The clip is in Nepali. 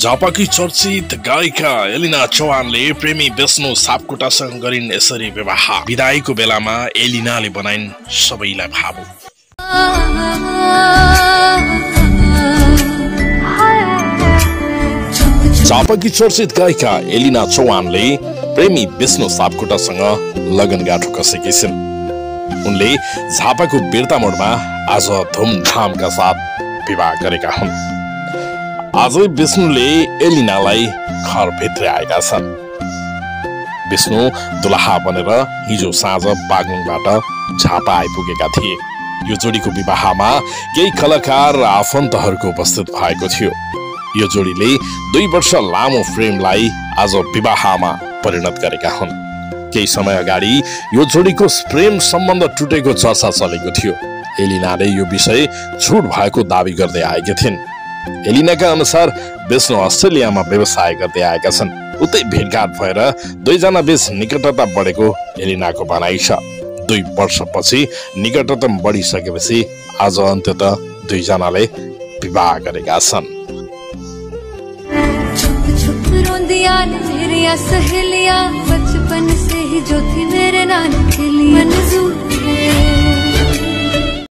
झापाकी चर्चित गायिका एलिना चौहानले प्रेमी विष्णु सापकोटासँग गरिन् यसरी विवाह। विदाईको बेलामा एलिनाले बनाइन् सबैलाई भावुक। झापाकी चर्चित गायिका एलिना चौहानले प्रेमी विष्णु सापकोटासँग लगनगाँठो कसेकी छिन् उनले झापाको बिर्ता मोडमा आज धुमधामका साथ विवाह गरेका हुन्। आजै विष्णुले एलिनालाई घरभित्र आएका छन्। विष्णु दुलहा बनेर हिजो साँझ बागलुङबाट झापा आइपुगेका थिए। यो जोडीको विवाहमा केही कलाकार र आफन्तहरूको उपस्थित भएको थियो। यो जोडीले दुई वर्ष लामो प्रेमलाई आज विवाहमा परिणत गरेका हुन्। केही समय अगाडि यो जोडीको प्रेम सम्बन्ध टुटेको चर्चा चलेको थियो। एलिनाले यो विषय झुट भएको दावी गर्दै आएकी थिइन्। एलिनाका अनुसार विष्णु अस्ट्रेलियामा व्यवसाय गर्दै आएका छन्। उतै भेटघाट भएर दुईजना बीच निकटता बढेको एलिनाको भनाइ छ। दुई वर्षपछि निकटता बढिसकेपछि आज अन्तत दुईजनाले विवाह गरेका छन्। सहेलिया बचपन से ही जो थी मेरे नाम के लिए।